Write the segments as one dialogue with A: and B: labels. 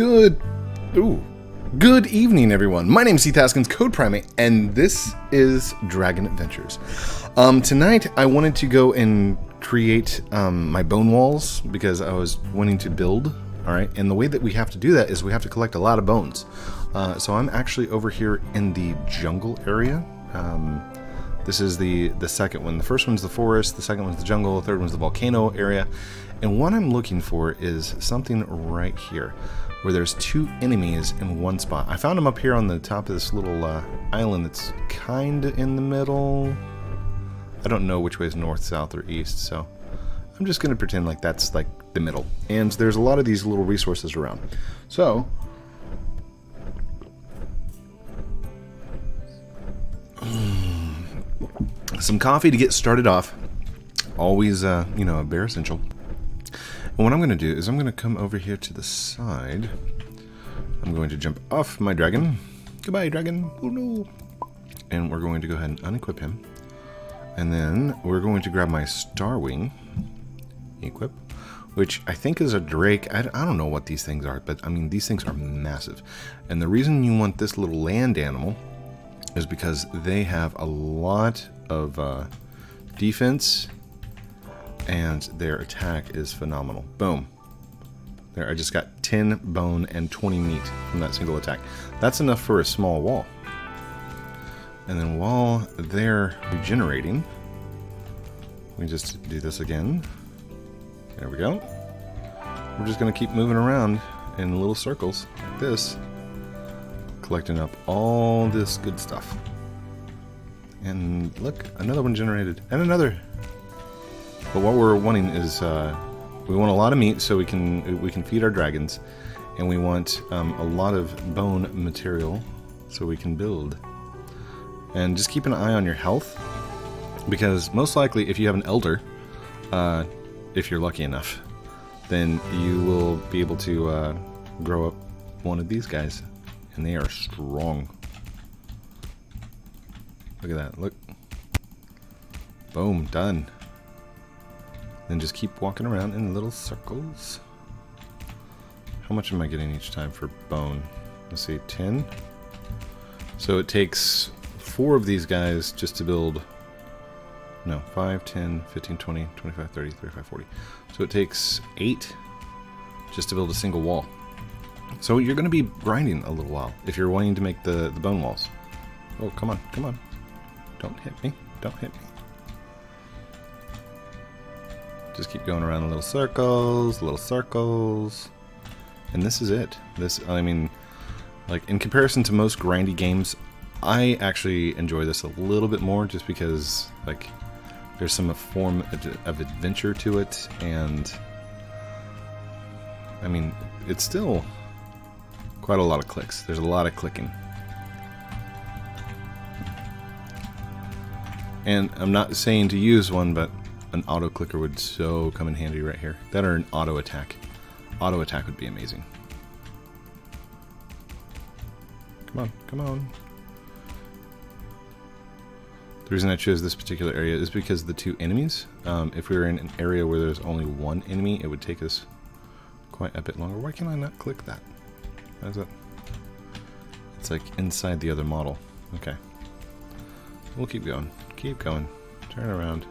A: Good. Ooh. Good evening, everyone. My name is Heath Haskins, CodePrime8, and this is Dragon Adventures. Um, tonight, I wanted to go and create um, my bone walls because I was wanting to build. All right, and the way that we have to do that is we have to collect a lot of bones. Uh, so I'm actually over here in the jungle area. Um, this is the the second one. The first one's the forest. The second one's the jungle. The third one's the volcano area. And what I'm looking for is something right here, where there's two enemies in one spot. I found them up here on the top of this little uh, island that's kind of in the middle. I don't know which way is north, south, or east, so I'm just going to pretend like that's like the middle. And there's a lot of these little resources around. So, some coffee to get started off. Always, uh, you know, a bare essential. And what I'm going to do is I'm going to come over here to the side. I'm going to jump off my dragon. Goodbye, dragon. Oh no. And we're going to go ahead and unequip him. And then we're going to grab my Starwing. Equip. Which I think is a Drake. I, I don't know what these things are, but I mean, these things are massive. And the reason you want this little land animal is because they have a lot of uh, defense and their attack is phenomenal. Boom. There, I just got 10 bone and 20 meat from that single attack. That's enough for a small wall. And then while they're regenerating, we just do this again. There we go. We're just going to keep moving around in little circles like this, collecting up all this good stuff. And look, another one generated, and another. But what we're wanting is uh, we want a lot of meat so we can we can feed our dragons, and we want um, a lot of bone material so we can build. And just keep an eye on your health, because most likely if you have an elder, uh, if you're lucky enough, then you will be able to uh, grow up one of these guys, and they are strong. Look at that, look. Boom, done. Then just keep walking around in little circles. How much am I getting each time for bone? Let's see, 10? So it takes four of these guys just to build no 5 10 15 20 25 30 35 40 so it takes eight just to build a single wall so you're going to be grinding a little while if you're wanting to make the the bone walls oh come on come on don't hit me don't hit me just keep going around in little circles little circles. And this is it. This i mean like in comparison to most grindy games I actually enjoy this a little bit more just because like there's some form of adventure to it. And I mean it's still quite a lot of clicks. There's a lot of clicking. And I'm not saying to use one but an auto clicker would so come in handy right here that or an auto attack auto attack would be amazing come on come on the reason I chose this particular area is because the two enemies. Um, if we were in an area where there's only one enemy, it would take us quite a bit longer. Why can I not click that? How's that? It's like inside the other model. Okay. We'll keep going. Keep going. Turn around.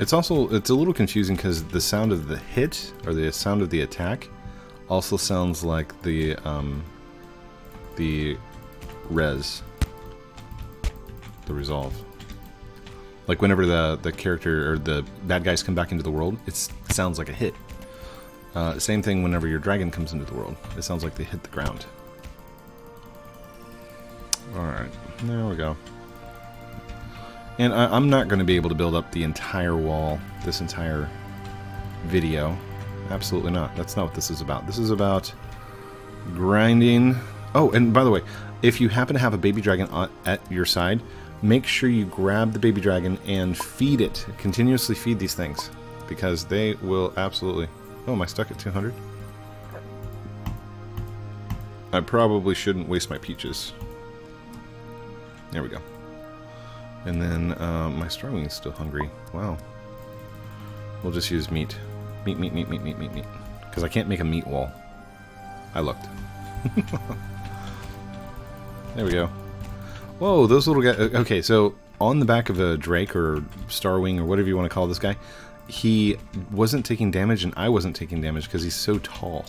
A: It's also, it's a little confusing because the sound of the hit, or the sound of the attack, also sounds like the, um, the res the resolve. Like whenever the the character or the bad guys come back into the world, it sounds like a hit. Uh, same thing whenever your dragon comes into the world. It sounds like they hit the ground. Alright, there we go. And I, I'm not going to be able to build up the entire wall, this entire video. Absolutely not. That's not what this is about. This is about grinding. Oh, and by the way, if you happen to have a baby dragon at your side, make sure you grab the baby dragon and feed it. Continuously feed these things because they will absolutely... Oh, am I stuck at 200? I probably shouldn't waste my peaches. There we go. And then uh, my Starwing is still hungry. Wow. We'll just use meat. Meat, meat, meat, meat, meat, meat, meat. Because I can't make a meat wall. I looked. there we go. Whoa, those little guys. Okay, so on the back of a Drake or Starwing or whatever you want to call this guy, he wasn't taking damage and I wasn't taking damage because he's so tall.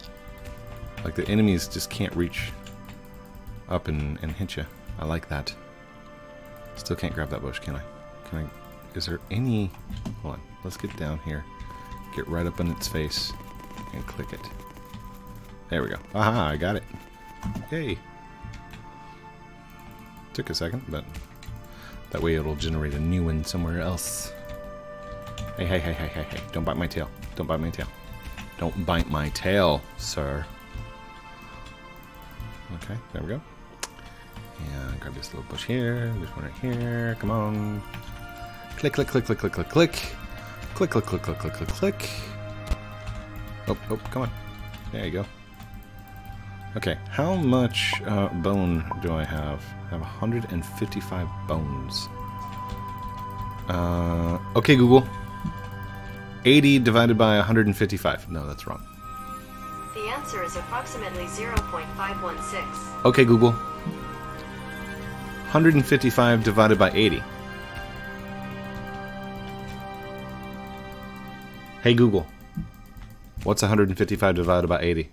A: Like the enemies just can't reach up and, and hit you. I like that. Still can't grab that bush, can I? Can I? Is there any... Hold on. Let's get down here. Get right up in its face and click it. There we go. Aha, I got it. Yay. Took a second, but that way it'll generate a new one somewhere else. Hey, hey, hey, hey, hey, hey. Don't bite my tail. Don't bite my tail. Don't bite my tail, sir. Okay, there we go. And grab this little bush here, this one right here. Come on. Click, click, click, click, click, click, click. Click, click, click, click, click, click, click. Oh, oh, come on. There you go. Okay, how much uh, bone do I have? I have 155 bones. Uh, okay, Google. 80 divided by 155. No, that's wrong.
B: The answer is approximately 0.516.
A: Okay, Google. 155 divided by 80. Hey, Google. What's 155 divided by 80?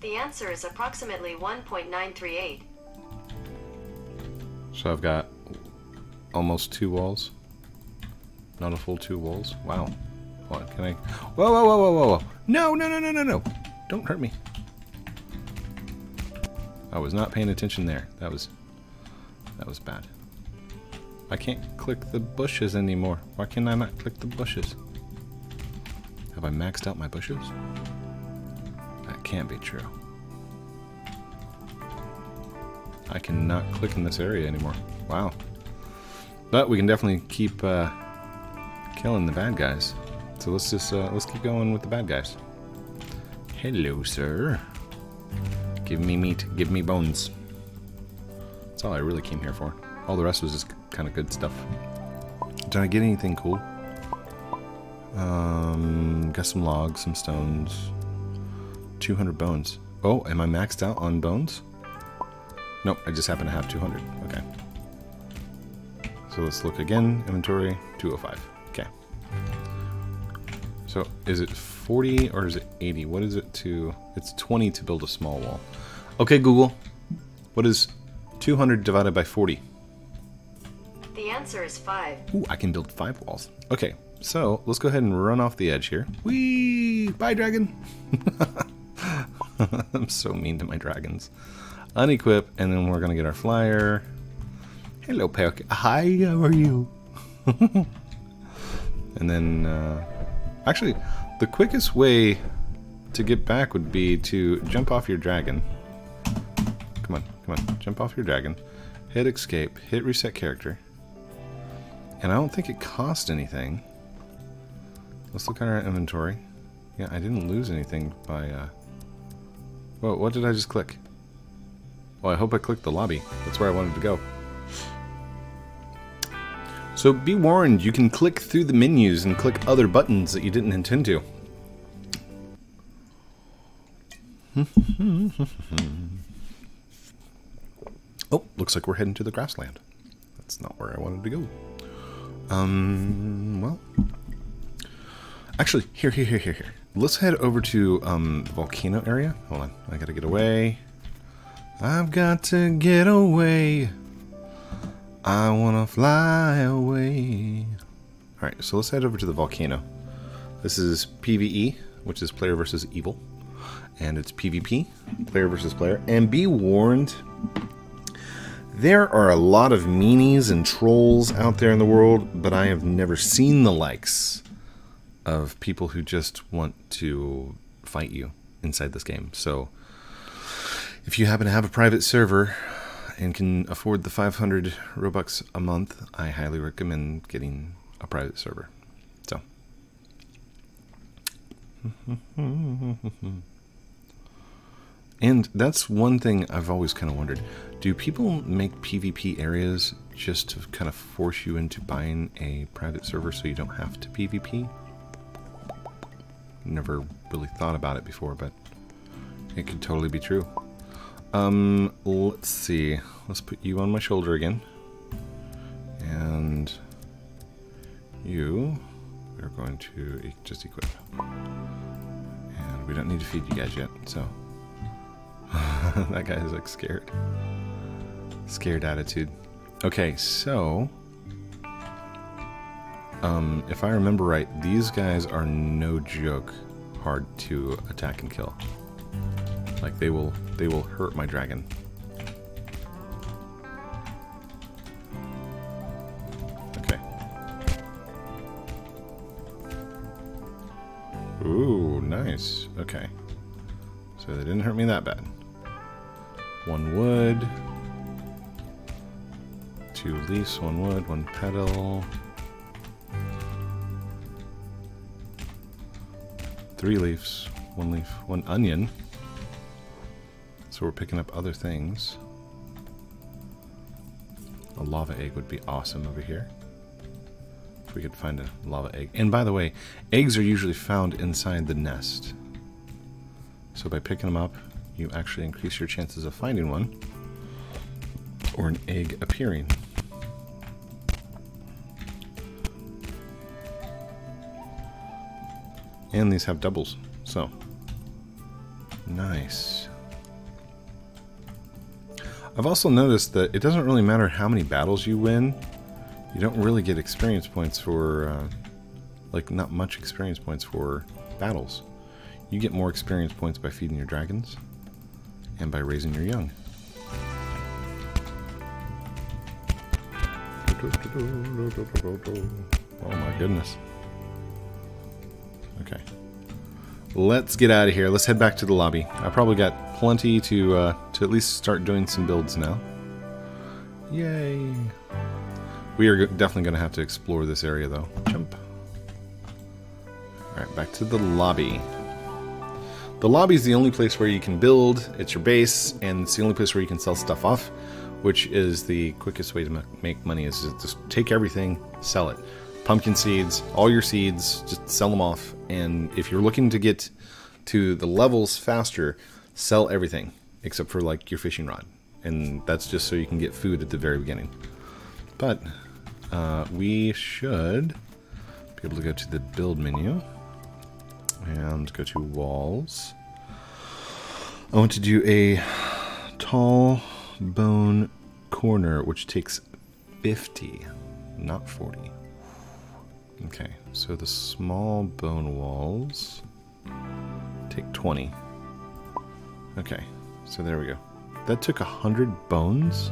B: The answer is approximately 1.938.
A: So I've got almost two walls. Not a full two walls. Wow. What can I? Whoa, whoa, whoa, whoa, whoa, whoa! No, no, no, no, no, no! Don't hurt me. I was not paying attention there. That was that was bad. I can't click the bushes anymore. Why can I not click the bushes? Have I maxed out my bushes? That can't be true. I cannot click in this area anymore. Wow. But we can definitely keep uh, killing the bad guys. So let's just uh, let's keep going with the bad guys. Hello, sir. Give me meat. Give me bones. That's all I really came here for. All the rest was just kind of good stuff. Did I get anything cool? Um, got some logs, some stones, 200 bones. Oh, am I maxed out on bones? Nope, I just happen to have 200. Okay. So let's look again. Inventory, 205. Okay. So is it 40 or is it 80? What is it to... It's 20 to build a small wall. Okay, Google. What is 200 divided by 40?
B: The answer is 5.
A: Ooh, I can build five walls. Okay, so let's go ahead and run off the edge here. Whee! Bye, dragon! I'm so mean to my dragons. Unequip, and then we're gonna get our flyer. Hello, Peck. Hi, how are you? and then, uh, actually, the quickest way to get back would be to jump off your dragon. Come on, come on, jump off your dragon. Hit escape, hit reset character. And I don't think it cost anything. Let's look at our inventory. Yeah, I didn't lose anything by, uh... Whoa, what did I just click? Well, I hope I clicked the lobby. That's where I wanted to go. So be warned, you can click through the menus and click other buttons that you didn't intend to. oh, looks like we're heading to the grassland. That's not where I wanted to go. Um, well, actually, here, here, here, here, here. Let's head over to um, the volcano area. Hold on, I gotta get away. I've got to get away. I wanna fly away. Alright, so let's head over to the volcano. This is PvE, which is player versus evil. And it's PvP, player versus player. And be warned, there are a lot of meanies and trolls out there in the world, but I have never seen the likes of people who just want to fight you inside this game. So if you happen to have a private server and can afford the 500 Robux a month, I highly recommend getting a private server. So. and that's one thing I've always kind of wondered. Do people make PvP areas just to kind of force you into buying a private server so you don't have to PvP? never really thought about it before, but it could totally be true. Um, let's see. Let's put you on my shoulder again. And you we're going to just equip. And we don't need to feed you guys yet, so that guy is like scared. Scared attitude. Okay, so um, if I remember right, these guys are no joke hard to attack and kill. Like they will they will hurt my dragon. Okay. Ooh, nice. Okay. So they didn't hurt me that bad. One wood. Two leaves, one wood, one petal. Three leaves, one leaf, one onion. So we're picking up other things. A lava egg would be awesome over here. If we could find a lava egg. And by the way, eggs are usually found inside the nest. So by picking them up, you actually increase your chances of finding one or an egg appearing. And these have doubles, so nice. I've also noticed that it doesn't really matter how many battles you win. You don't really get experience points for, uh, like, not much experience points for battles. You get more experience points by feeding your dragons and by raising your young. Oh my goodness. Okay. Let's get out of here. Let's head back to the lobby. I probably got plenty to uh, to at least start doing some builds now. Yay! We are definitely going to have to explore this area though. Jump. Alright, back to the lobby. The lobby is the only place where you can build, it's your base, and it's the only place where you can sell stuff off, which is the quickest way to make money is just take everything, sell it. Pumpkin seeds, all your seeds, just sell them off. And if you're looking to get to the levels faster, sell everything except for like your fishing rod. And that's just so you can get food at the very beginning. But uh, we should be able to go to the build menu and go to walls. I want to do a tall bone corner, which takes 50, not 40. Okay, so the small bone walls take 20. Okay, so there we go. That took a 100 bones?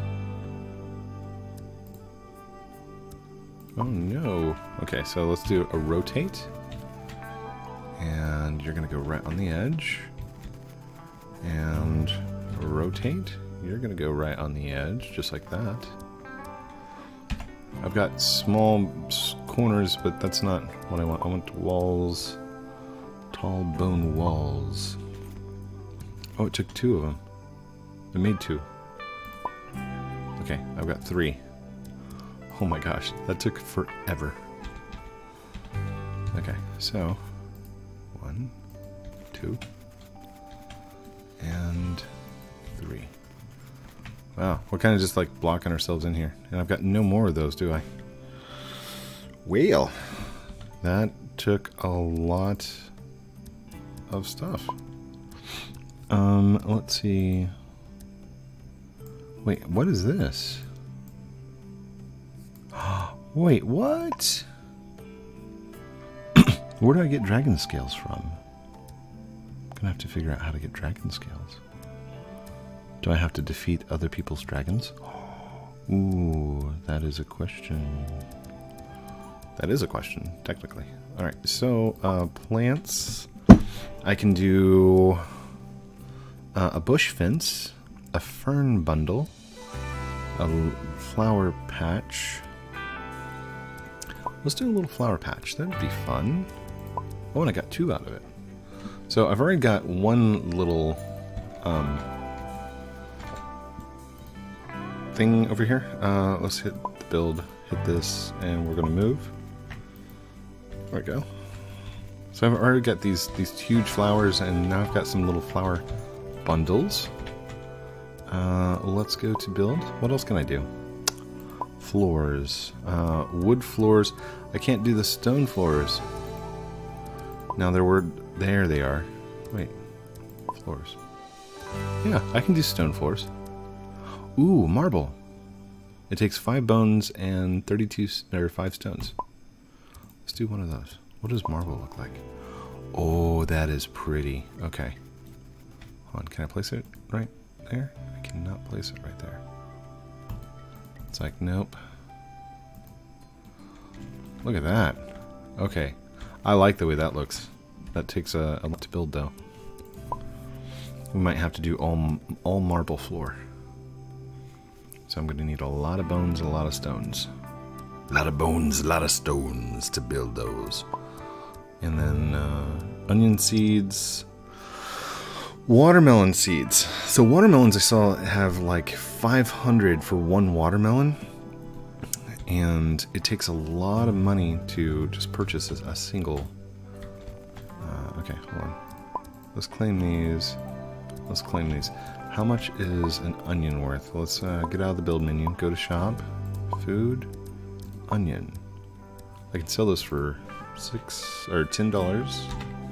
A: Oh no. Okay, so let's do a rotate and you're to go right on the edge and rotate you're to go right on the edge just like that I've got small corners but that's not what I want I want walls tall bone walls oh it took two of them it made two okay I've got three oh my gosh that took forever okay so one, two, and three. Wow, we're kind of just like blocking ourselves in here. And I've got no more of those, do I? Well, that took a lot of stuff. Um, let's see. Wait, what is this? Wait, what? Where do I get dragon scales from? I'm gonna have to figure out how to get dragon scales. Do I have to defeat other people's dragons? Ooh, that is a question. That is a question, technically. Alright, so uh, plants. I can do uh, a bush fence, a fern bundle, a flower patch. Let's do a little flower patch. That would be fun. Oh, and I got two out of it. So I've already got one little um, thing over here. Uh, let's hit the build, hit this, and we're going to move. There we go. So I've already got these these huge flowers, and now I've got some little flower bundles. Uh, let's go to build. What else can I do? Floors. Uh, wood floors. I can't do the stone floors. Now there were... There they are. Wait. Floors. Yeah, I can do stone floors. Ooh, marble. It takes 5 bones and 32... or 5 stones. Let's do one of those. What does marble look like? Oh, that is pretty. Okay. Hold on, can I place it right there? I cannot place it right there. It's like, nope. Look at that. Okay. I like the way that looks. That takes a, a lot to build, though. We might have to do all, all marble floor. So I'm going to need a lot of bones a lot of stones. A lot of bones, a lot of stones to build those. And then uh, onion seeds, watermelon seeds. So watermelons I saw have like 500 for one watermelon. And it takes a lot of money to just purchase a single. Uh, okay, hold on. Let's claim these. Let's claim these. How much is an onion worth? Let's uh, get out of the build menu. Go to shop. Food. Onion. I can sell this for six or ten dollars.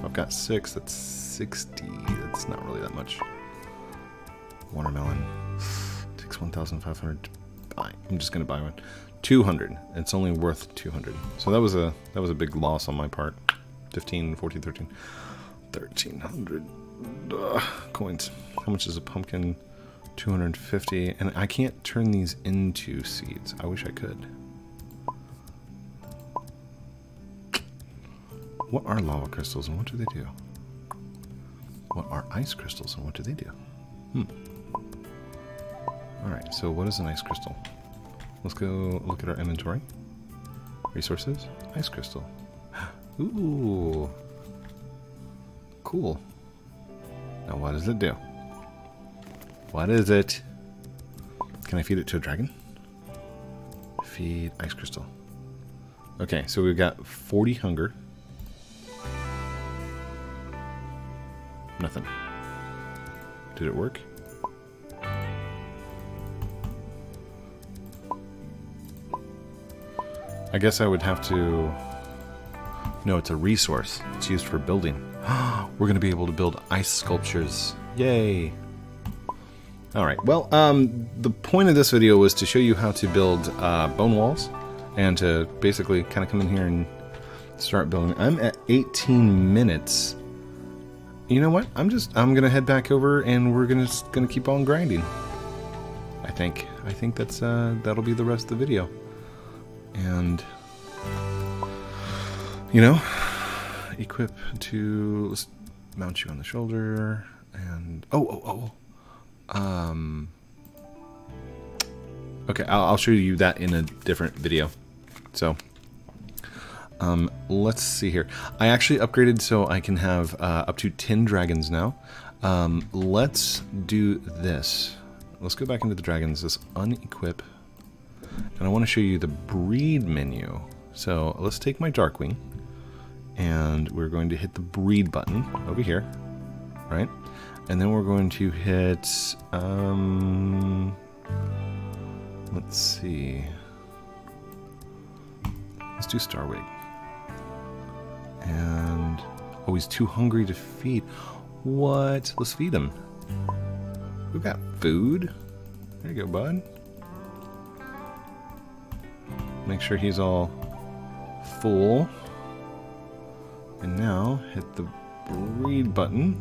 A: I've got six. That's sixty. That's not really that much. Watermelon takes one thousand five hundred to buy. I'm just gonna buy one. Two hundred. It's only worth two hundred. So that was a that was a big loss on my part. 15, 14, 13. 1300 uh, coins. How much is a pumpkin? 250. And I can't turn these into seeds. I wish I could. What are lava crystals and what do they do? What are ice crystals and what do they do? Hmm. Alright, so what is an ice crystal? Let's go look at our inventory. Resources, ice crystal. Ooh. Cool. Now what does it do? What is it? Can I feed it to a dragon? Feed ice crystal. Okay, so we've got 40 hunger. Nothing. Did it work? I guess I would have to... No, it's a resource. It's used for building. We're going to be able to build ice sculptures. Yay! Alright, well, um, the point of this video was to show you how to build uh, bone walls and to basically kind of come in here and start building. I'm at 18 minutes. You know what? I'm just, I'm to head back over and we're to gonna keep on grinding. I think. I think that's, uh, that'll be the rest of the video. And, you know, equip to mount you on the shoulder and oh oh oh um okay I'll, I'll show you that in a different video so um let's see here. I actually upgraded so I can have uh, up to 10 dragons now. Um let's do this. Let's go back into the dragons. This unequip. And I want to show you the breed menu. So let's take my Darkwing. And we're going to hit the breed button over here, right? And then we're going to hit, um, let's see, let's do Starwing. And, oh, he's too hungry to feed. What? Let's feed him. We've got food. There you go, bud. Make sure he's all full. And now hit the breed button,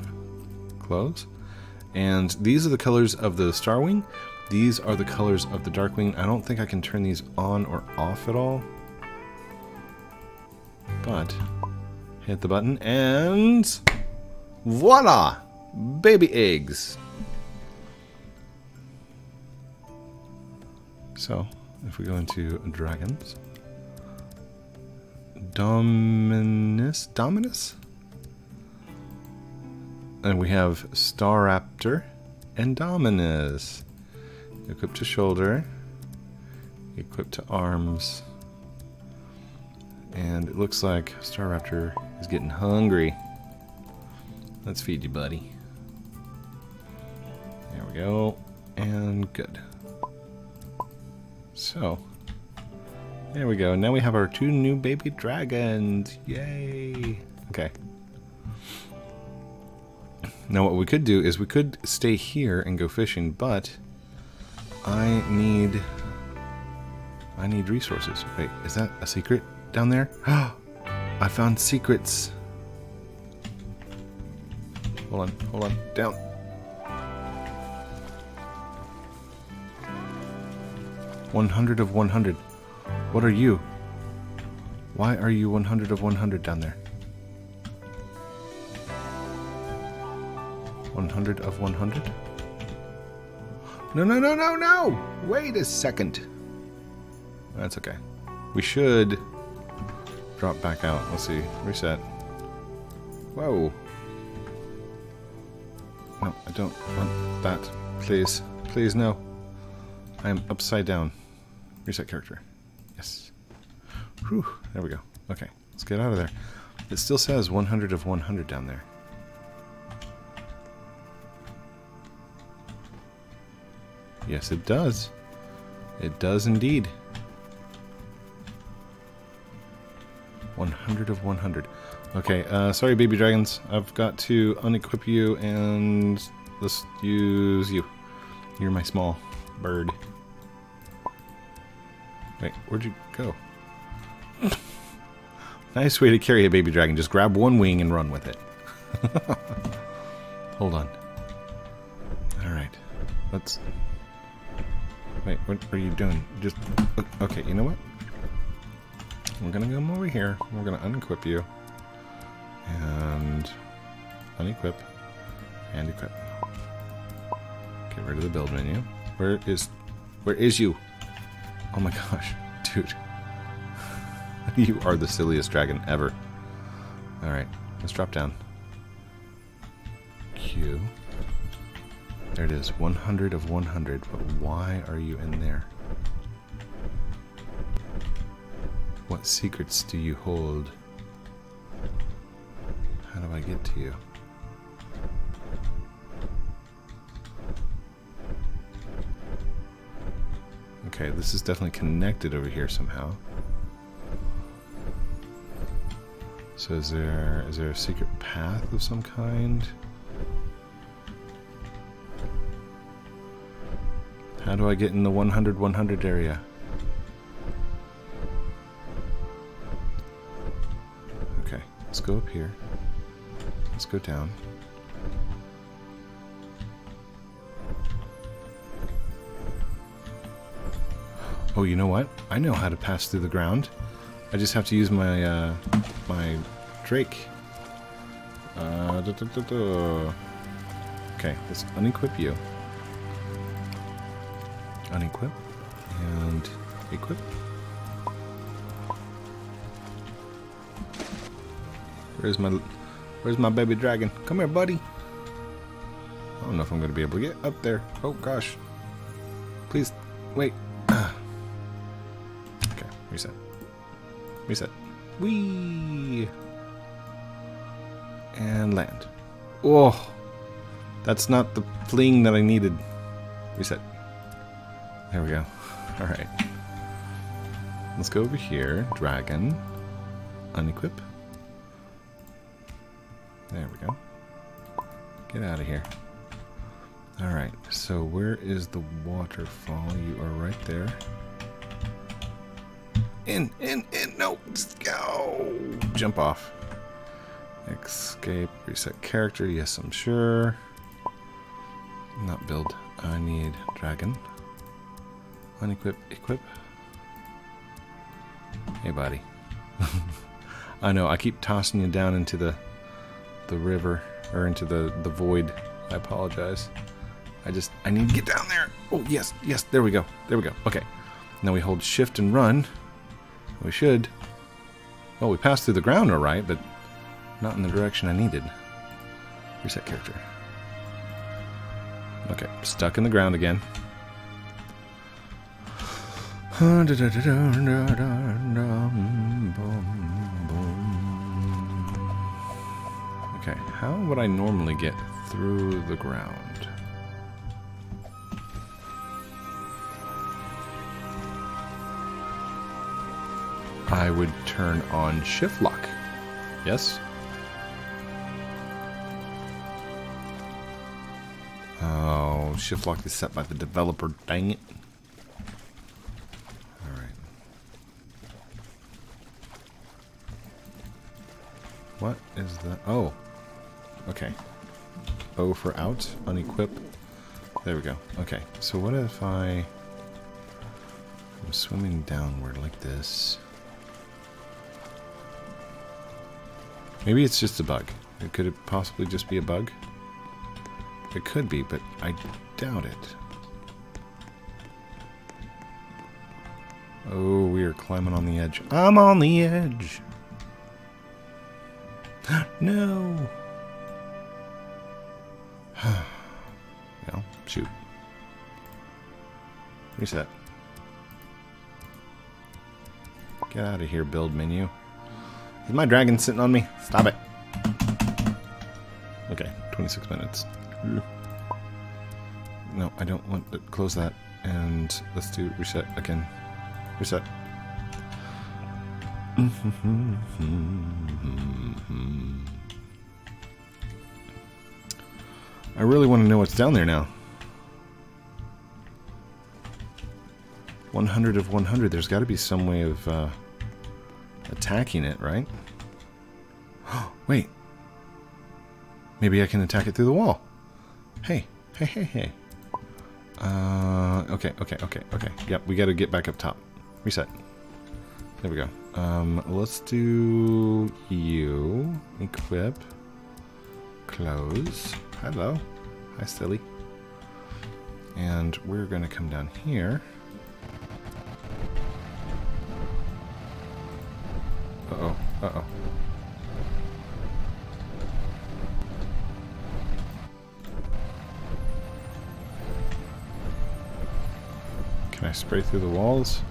A: close. And these are the colors of the Starwing. These are the colors of the Darkwing. I don't think I can turn these on or off at all. But hit the button and voila! Baby eggs. So, if we go into dragons, Dominus? Dominus? And we have Staraptor and Dominus. Equipped to shoulder. Equipped to arms. And it looks like Staraptor is getting hungry. Let's feed you, buddy. There we go. And good. So, there we go. Now we have our two new baby dragons. Yay! Okay. Now what we could do is we could stay here and go fishing, but I need I need resources. Wait, is that a secret down there? I found secrets. Hold on, hold on, down. One hundred of one hundred. What are you? Why are you 100 of 100 down there? 100 of 100? No, no, no, no, no! Wait a second. That's okay. We should drop back out. Let's see. Reset. Whoa. No, I don't want that. Please. Please, no. I am upside down. Reset character. Yes. Whew, there we go. Okay, let's get out of there. It still says 100 of 100 down there. Yes, it does. It does indeed. 100 of 100. Okay, uh, sorry, baby dragons. I've got to unequip you and let's use you. You're my small bird. Wait, where'd you go? nice way to carry a baby dragon. Just grab one wing and run with it. Hold on. Alright. Let's... Wait, what are you doing? Just... Okay, you know what? We're gonna come over here. We're gonna unequip you. And... Unequip. And equip. Get rid of the build menu. Where is... Where is you? Oh my gosh. Dude. you are the silliest dragon ever. Alright, let's drop down. Q. There it is, 100 of 100, but why are you in there? Secrets do you hold? How do I get to you? Okay, this is definitely connected over here somehow. So is there is there a secret path of some kind? How do I get in the 100 100 area? Go up here. Let's go down. Oh, you know what? I know how to pass through the ground. I just have to use my uh, my Drake. Uh, da, da, da, okay, let's unequip you. Unequip and equip. Where's my Where's my baby dragon? Come here, buddy. I don't know if I'm gonna be able to get up there. Oh gosh. Please wait. Okay, reset. Reset. Whee! And land. Oh! That's not the fling that I needed. Reset. There we go. Alright. Let's go over here. Dragon. Unequip. There we go. Get out of here. Alright, so where is the waterfall? You are right there. In, in, in. No, just go. Jump off. Escape, reset character. Yes, I'm sure. Not build. I need dragon. Unequip, equip. Hey, buddy. I know. I keep tossing you down into the the river or into the the void. I apologize. I just I need to get down there. Oh yes, yes. There we go. There we go. Okay. Now we hold shift and run. We should. Well, we passed through the ground all right, but not in the direction I needed. Reset character. Okay, stuck in the ground again. Okay, how would I normally get through the ground? I would turn on shift lock. Yes? Oh, shift lock is set by the developer. Dang it. Alright. What is that? Oh. Okay. O for out, unequip. There we go. Okay, so what if I... I'm swimming downward like this. Maybe it's just a bug. Could it possibly just be a bug? It could be, but I doubt it. Oh, we are climbing on the edge. I'm on the edge! no! well, shoot. Reset. Get out of here, build menu. Is my dragon sitting on me? Stop it. Okay, 26 minutes. No, I don't want to close that. And let's do reset again. Reset. I really want to know what's down there now. 100 of 100. There's got to be some way of uh, attacking it, right? Wait. Maybe I can attack it through the wall. Hey, hey, hey, hey. Uh, okay, okay, okay, okay. Yep, we got to get back up top. Reset. There we go. Um, let's do you. Equip. Close. Hello. Hi, silly. And we're going to come down here. Uh-oh, uh-oh. Can I spray through the walls?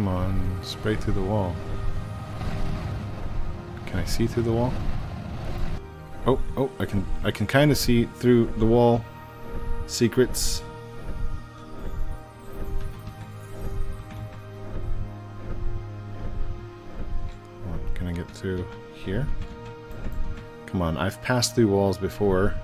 A: Come on, spray through the wall. Can I see through the wall? Oh, oh, I can I can kind of see through the wall secrets. Can I get through here? Come on, I've passed through walls before.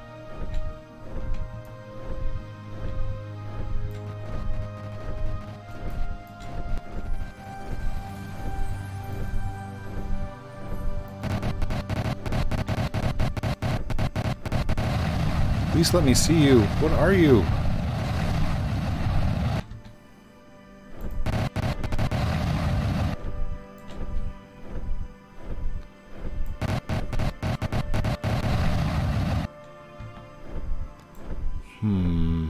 A: Please let me see you. What are you? Hmm.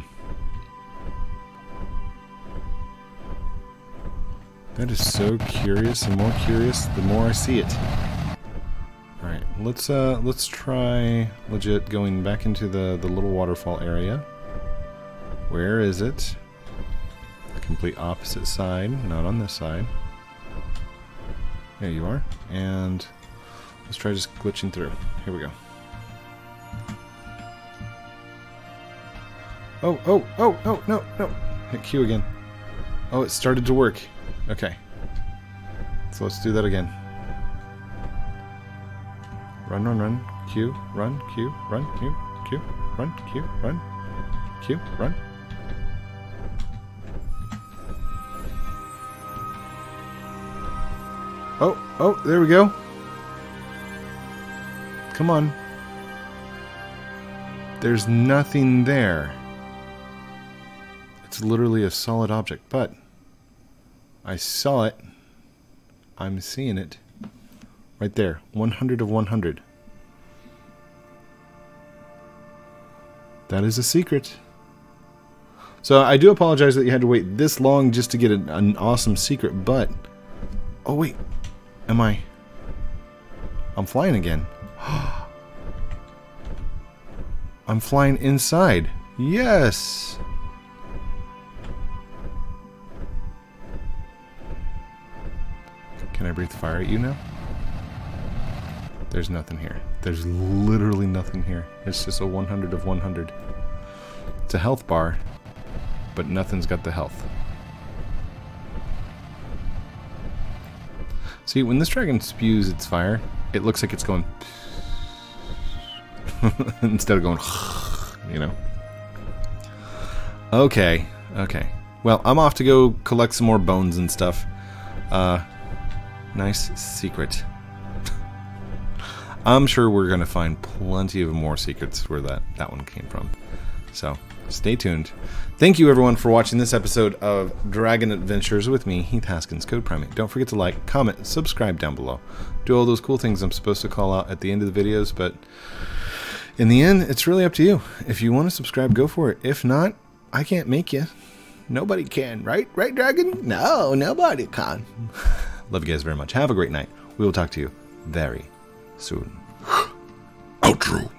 A: That is so curious and more curious the more I see it. Let's uh let's try legit going back into the, the little waterfall area. Where is it? Complete opposite side, not on this side. There you are. And let's try just glitching through. Here we go. Oh, oh, oh, oh, no, no. Hit Q again. Oh, it started to work. Okay. So let's do that again. Run, run, run. Q, run, Q, run, Q, Q, run, Q, run, Q, run. Oh, oh, there we go. Come on. There's nothing there. It's literally a solid object, but I saw it. I'm seeing it. Right there. 100 of 100. That is a secret. So I do apologize that you had to wait this long just to get an, an awesome secret, but... Oh, wait. Am I? I'm flying again. I'm flying inside. Yes! Can I breathe fire at you now? There's nothing here. There's literally nothing here. It's just a 100 of 100. It's a health bar, but nothing's got the health. See, when this dragon spews its fire, it looks like it's going instead of going, you know. Okay, okay. Well, I'm off to go collect some more bones and stuff. Uh, nice secret. I'm sure we're going to find plenty of more secrets where that, that one came from. So, stay tuned. Thank you, everyone, for watching this episode of Dragon Adventures with me, Heath Haskins, CodePrime8. Don't forget to like, comment, subscribe down below. Do all those cool things I'm supposed to call out at the end of the videos, but in the end, it's really up to you. If you want to subscribe, go for it. If not, I can't make you. Nobody can, right? Right, Dragon? No, nobody can. Love you guys very much. Have a great night. We will talk to you very soon. Outro.